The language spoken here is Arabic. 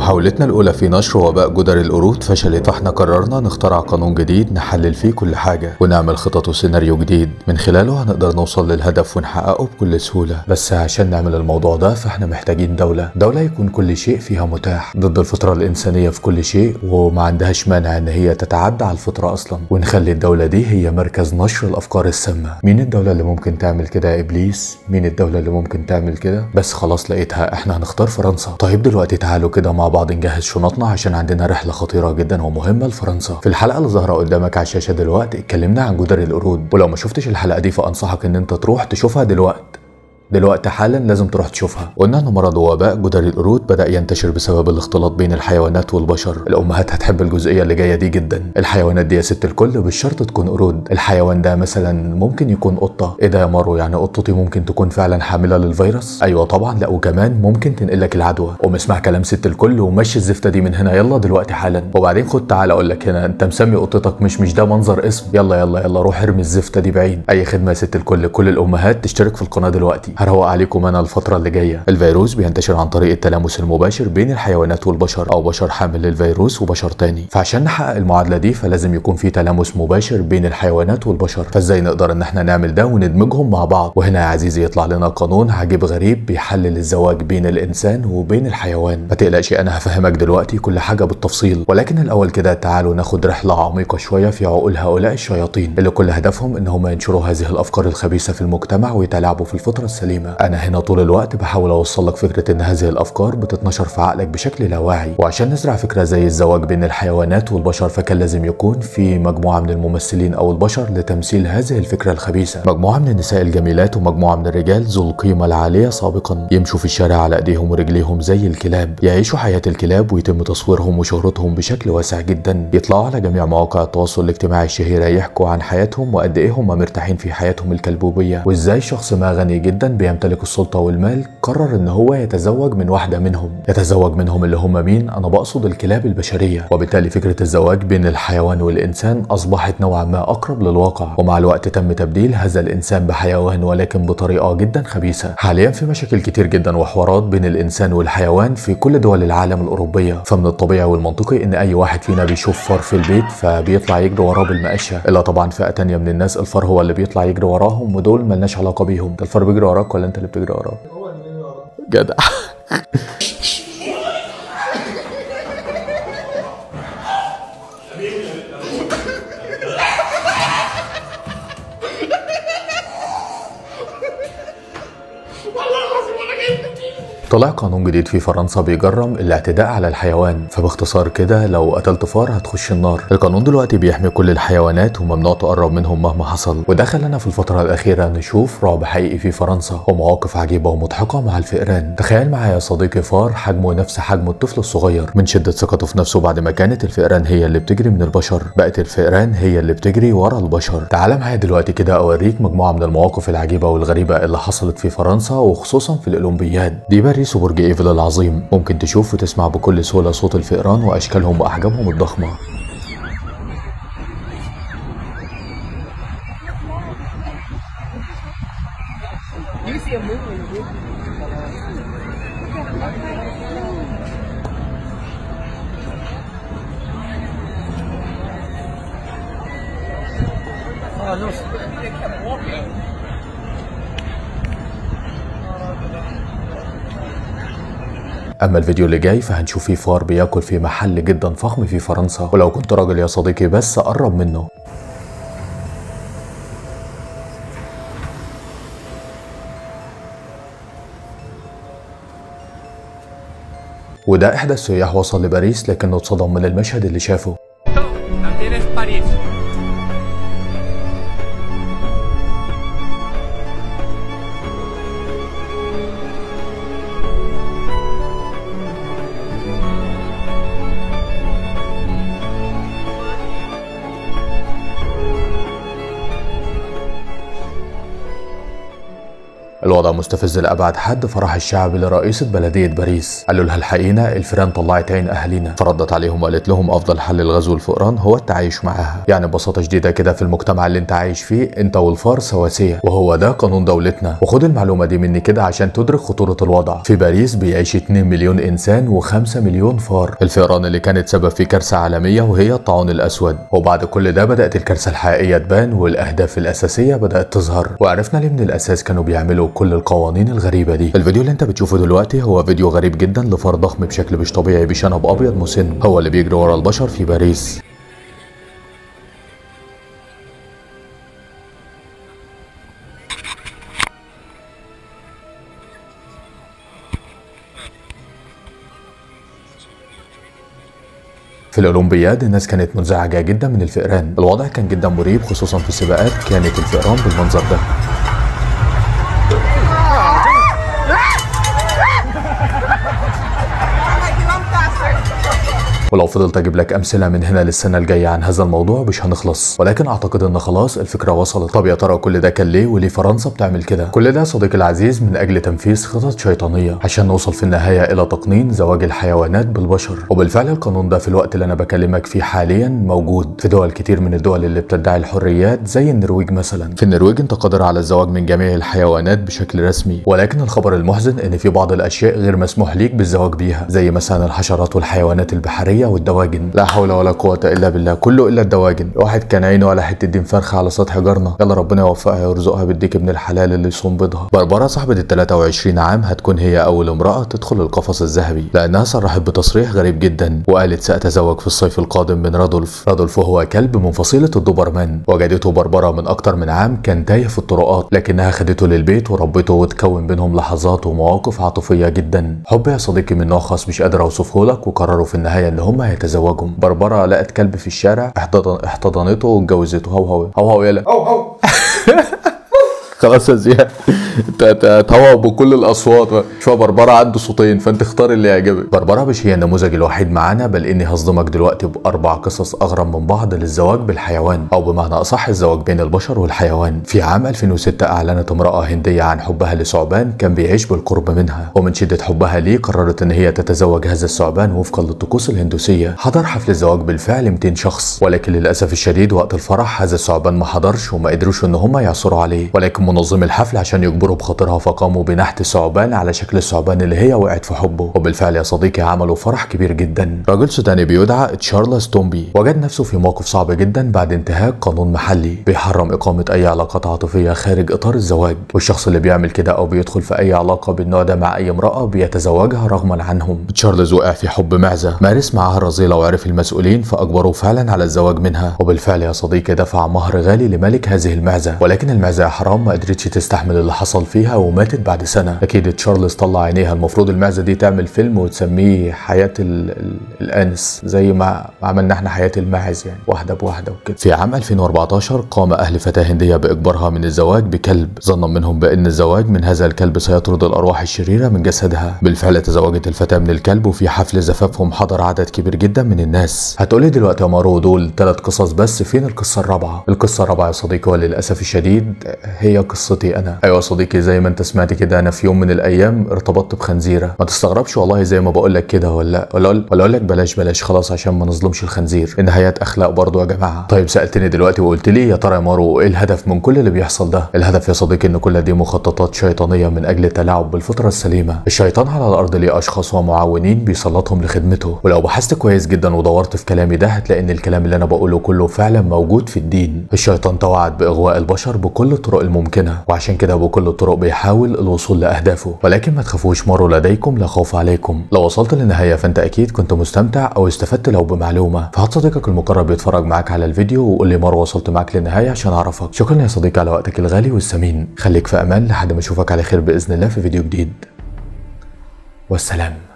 محاولتنا الأولى في نشر وباء جدر القرود فشلت فإحنا قررنا نخترع قانون جديد نحلل فيه كل حاجة ونعمل خطط وسيناريو جديد. من خلاله هنقدر نوصل للهدف ونحققه بكل سهولة. بس عشان نعمل الموضوع ده فإحنا محتاجين دولة. دولة يكون كل شيء فيها متاح. ضد الفطرة الإنسانية في كل شيء وما عندهاش مانع إن هي تتعدى على الفطرة أصلا. ونخلي الدولة دي هي مركز نشر الأفكار السامة. مين الدولة اللي ممكن تعمل كده يا إبليس؟ مين الدولة اللي ممكن تعمل كده؟ بس خلاص لقيتها. إحنا هنختار فرنسا. طيب دلوقتي تعالوا كده بعض نجهز شنطنا عشان عندنا رحلة خطيرة جدا ومهمة لفرنسا. في الحلقة اللي ظاهرة قدامك على الشاشة دلوقتي اتكلمنا عن جدر القرود. ولو ما شفتش الحلقة دي فأنصحك إن أنت تروح تشوفها دلوقتي. دلوقتي حالا لازم تروح تشوفها. قلنا ان مرض وباء جدري القرود بدأ ينتشر بسبب الاختلاط بين الحيوانات والبشر. الأمهات هتحب الجزئية اللي جاية دي جدا. الحيوانات دي يا ست الكل مش شرط تكون قرود. الحيوان ده مثلا ممكن يكون قطة. إيه ده يا مارو؟ يعني قطتي ممكن تكون فعلا حاملة للفيروس؟ أيوه طبعا. لا وكمان ممكن تنقل لك العدوى. قوم اسمع كلام ست الكل ومشي الزفته دي من هنا. يلا دلوقتي حالا. وبعدين خد تعالى أقول لك هنا أنت مسمي قطتك مشمش ده منظر اسم. يلا يلا يلا روح ارمي الزفته دي بعيد. أي خدمة يا ست الكل. كل الأمهات تشترك في القناة دلوقتي. هروق عليكم أنا الفترة اللي جاية؟ الفيروس بينتشر عن طريق التلامس المباشر بين الحيوانات والبشر أو بشر حامل للفيروس وبشر تاني. فعشان نحقق المعادلة دي فلازم يكون في تلامس مباشر بين الحيوانات والبشر. فازاي نقدر إن إحنا نعمل ده وندمجهم مع بعض؟ وهنا يا عزيزي يطلع لنا قانون عجيب غريب بيحلل الزواج بين الإنسان وبين الحيوان. ما تقلقش أنا هفهمك دلوقتي كل حاجة بالتفصيل. ولكن الأول كده تعالوا ناخد رحلة عميقة شوية في عقول هؤلاء الشياطين اللي كل هدفهم إن هم ينشروا هذه الأفكار الخبيثة في المجتمع ويتلاعبوا في الفطرة السليمة أنا هنا طول الوقت بحاول أوصل لك فكرة إن هذه الأفكار بتتنشر في عقلك بشكل لا واعي وعشان نزرع فكرة زي الزواج بين الحيوانات والبشر فكان لازم يكون في مجموعة من الممثلين أو البشر لتمثيل هذه الفكرة الخبيثة. مجموعة من النساء الجميلات ومجموعة من الرجال ذو القيمة العالية سابقا يمشوا في الشارع على أيديهم ورجليهم زي الكلاب. يعيشوا حياة الكلاب ويتم تصويرهم وشهرتهم بشكل واسع جدا. يطلعوا على جميع مواقع التواصل الاجتماعي الشهيرة يحكوا عن حياتهم وقد إيه هم مرتاحين في حياتهم الكلبوبية. وإزاي شخص ما غني جدا بيمتلك السلطة والمال قرر إن هو يتزوج من واحدة منهم. يتزوج منهم اللي هم مين؟ أنا بقصد الكلاب البشرية. وبالتالي فكرة الزواج بين الحيوان والإنسان أصبحت نوعا ما أقرب للواقع. ومع الوقت تم تبديل هذا الإنسان بحيوان ولكن بطريقة جدا خبيثة. حاليا في مشاكل كتير جدا وحوارات بين الإنسان والحيوان في كل دول العالم الأوروبية. فمن الطبيعي والمنطقي إن أي واحد فينا بيشوف فار في البيت فبيطلع يجري وراه بالمقشه إلا طبعا فئه تانية من الناس الفار هو اللي بيطلع يجري وراهم ودول ملناش علاقة بيهم. ده الفار بيجري وراك ولا انت اللي طلع قانون جديد في فرنسا بيجرم الاعتداء على الحيوان فباختصار كده لو قتلت فار هتخش النار. القانون دلوقتي بيحمي كل الحيوانات وممنوع تقرب منهم مهما حصل. وده خلانا في الفترة الأخيرة نشوف رعب حقيقي في فرنسا ومواقف عجيبة ومضحكة مع الفئران. تخيل معايا يا صديقي فار حجمه نفس حجم الطفل الصغير. من شدة ثقته في نفسه بعد ما كانت الفئران هي اللي بتجري من البشر بقت الفئران هي اللي بتجري ورا البشر. تعال معايا دلوقتي كده أوريك مجموعة من المواقف العجيبة والغريبة اللي حصلت في فرنسا وخصوصا في الأولمبياد. دي باريس وبرج إيفل العظيم ممكن تشوف وتسمع بكل سهولة صوت الفئران وأشكالهم وأحجامهم الضخمة. Oh, no. أما الفيديو اللي جاي فهنشوف فيه فار بياكل في محل جدا فخم في فرنسا. ولو كنت راجل يا صديقي بس قرب منه. وده إحدى السياح وصل لباريس لكنه اتصدم من المشهد اللي شافه. الوضع مستفز لأبعد حد فراح الشعب لرئيسة بلدية باريس. قالوا لها الحقيقة الفيران طلعت عين اهالينا فردت عليهم وقالت لهم أفضل حل لغزو الفئران هو التعايش معاها يعني ببساطة شديدة كده في المجتمع اللي انت عايش فيه انت والفار سواسية وهو ده قانون دولتنا. وخد المعلومة دي مني كده عشان تدرك خطورة الوضع. في باريس بيعيش 2 مليون إنسان و5 مليون فار. الفئران اللي كانت سبب في كارثة عالمية وهي الطاعون الأسود. وبعد كل ده بدأت الكارثة الحقيقية تبان والأهداف الأساسية بدأت تظهر. وعرفنا ليه من الأساس كانوا بيعملوا. كل القوانين الغريبة دي. الفيديو اللي انت بتشوفه دلوقتي هو فيديو غريب جدا لفار ضخم بشكل مش طبيعي بشنب أبيض مسن. هو اللي بيجري ورا البشر في باريس. في الأولمبياد الناس كانت منزعجة جدا من الفئران. الوضع كان جدا مريب خصوصا في السباقات كانت الفئران بالمنظر ده. ولو فضلت أجيب لك أمثلة من هنا للسنة الجاية عن هذا الموضوع مش هنخلص. ولكن أعتقد إن خلاص الفكرة وصلت. طب يا ترى كل ده كان ليه؟ وليه فرنسا بتعمل كده؟ كل ده صديقي العزيز من أجل تنفيذ خطط شيطانية عشان نوصل في النهاية إلى تقنين زواج الحيوانات بالبشر. وبالفعل القانون ده في الوقت اللي أنا بكلمك فيه حاليا موجود في دول كتير من الدول اللي بتدعي الحريات زي النرويج مثلا. في النرويج انت قادر على الزواج من جميع الحيوانات بشكل رسمي. ولكن الخبر المحزن إن في بعض الأشياء غير مسموح ليك بالزواج بيها زي مثلا الحشرات والحيوانات البحرية. والدواجن. لا حول ولا قوة إلا بالله. كله إلا الدواجن. واحد كان عينه على حتة دين فرخة على سطح جارنا. يلا ربنا يوفقها ويرزقها بالديك ابن الحلال اللي يصوم بيضها. بربرة صاحبة ال 23 عام هتكون هي أول امرأة تدخل القفص الذهبي. لأنها صرحت بتصريح غريب جدا وقالت سأتزوج في الصيف القادم من رادولف. رادولف هو كلب من فصيلة الدوبرمان. وجدته بربرة من أكتر من عام كان تايه في الطرقات لكنها خدته للبيت وربته وتكون بينهم لحظات ومواقف عاطفية جدا. حب يا صديقي من نوع خاص مش قادر أوصفه لك وقرروا في النهاية إن هم يتزوجوا بربره لقت كلب في الشارع احتضن احتضنته واتجوزته. هو هو. هو هو يلا. Oh, oh. خلاص يا زياد. تهوى بكل الأصوات. شوف بربرة عنده صوتين فأنت اختار اللي يعجبك. بربرة مش هي النموذج الوحيد معانا بل إني هصدمك دلوقتي بأربع قصص أغرب من بعض للزواج بالحيوان أو بمعنى أصح الزواج بين البشر والحيوان. في عام 2006 أعلنت امرأة هندية عن حبها لثعبان كان بيعيش بالقرب منها ومن شدة حبها ليه قررت إن هي تتزوج هذا الثعبان وفقا للطقوس الهندوسية. حضر حفل الزواج بالفعل 200 شخص ولكن للأسف الشديد وقت الفرح هذا الثعبان ما حضرش وما قدروش إن هم يعثروا عليه ولكن منظمي الحفل عشان يجبروا بخاطرها فقاموا بنحت ثعبان على شكل الثعبان اللي هي وقعت في حبه. وبالفعل يا صديقي عملوا فرح كبير جدا. راجل سوداني بيدعى تشارلز تومبي. وجد نفسه في موقف صعب جدا بعد انتهاك قانون محلي. بيحرم إقامة أي علاقات عاطفية خارج إطار الزواج. والشخص اللي بيعمل كده أو بيدخل في أي علاقة بالنوع ده مع أي امرأة بيتزوجها رغما عنهم. تشارلز وقع في حب معزة. مارس معاها الرذيله وعرف المسؤولين فاجبروه فعلا على الزواج منها. وبالفعل يا صديقي دفع مهر غالي لملك هذه المعزة. ولكن المعزة يا حرام ما قدرتش تستحمل اللي حصل فيها وماتت بعد سنة. أكيد تشارلز طلع عينيها. المفروض المعزة دي تعمل فيلم وتسميه حياة ال ال الأنس زي ما ما عملنا إحنا حياة الماعز يعني. واحدة بواحدة وكده. في عام 2014 قام أهل فتاة هندية بإجبارها من الزواج بكلب. ظنا منهم بإن الزواج من هذا الكلب سيطرد الأرواح الشريرة من جسدها. بالفعل تزوجت الفتاة من الكلب وفي حفل زفافهم حضر عدد كبير جدا من الناس. هتقولي دلوقتي يا مارو دول ثلاث قصص بس. فين القصة الرابعة؟ القصة الرابعة يا صديقي وللأسف الشديد هي قصتي أنا. أيوه صديقي زي ما أنت سمعت كده أنا في يوم من الأيام ارتبطت بخنزيرة. ما تستغربش والله زي ما بقول لك كده ولا ولا ولا أقول لك بلاش بلاش خلاص عشان ما نظلمش الخنزير. النهايات أخلاق برضو يا جماعة. طيب سألتني دلوقتي وقلت لي يا ترى يا مارو إيه الهدف من كل اللي بيحصل ده؟ الهدف يا صديقي إن كل دي مخططات شيطانية من أجل التلاعب بالفطرة السليمة. الشيطان على الأرض ليه أشخاص ومعاونين بيسلطهم لخدمته. ولو بحثت كويس جدا ودورت في كلامي ده هتلاقي إن الكلام اللي أنا بقوله كله فعلا موجود في الدين. الشيطان توعد بإغواء البشر بكل الطرق الممكنة. وعشان كده بكل الطرق بيحاول الوصول لأهدافه. ولكن ما تخافوش مروا لديكم لا خوف عليكم. لو وصلت للنهاية فأنت أكيد كنت مستمتع أو استفدت لو بمعلومة. فهات صديقك المقرب يتفرج معاك على الفيديو وقول لي مره وصلت معاك للنهاية عشان أعرفك. شكرا يا صديقي على وقتك الغالي والثمين خليك في أمان لحد ما أشوفك على خير بإذن الله في فيديو جديد. والسلام.